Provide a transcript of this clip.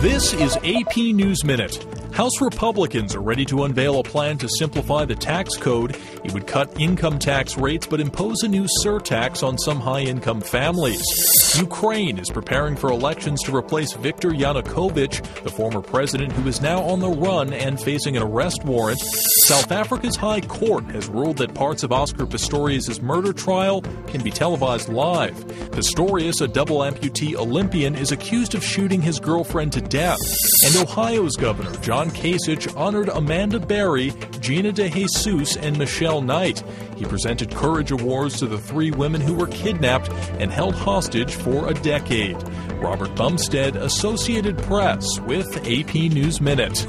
This is AP News Minute. House Republicans are ready to unveil a plan to simplify the tax code. It would cut income tax rates but impose a new surtax on some high income families. Ukraine is preparing for elections to replace Viktor Yanukovych, the former president who is now on the run and facing an arrest warrant. South Africa's High Court has ruled that parts of Oscar Pistorius' murder trial can be televised live. Pistorius, a double amputee Olympian, is accused of shooting his girlfriend to death. And Ohio's governor, John John Kasich honored Amanda Berry, Gina DeJesus, and Michelle Knight. He presented Courage Awards to the three women who were kidnapped and held hostage for a decade. Robert Bumstead, Associated Press, with AP News Minute.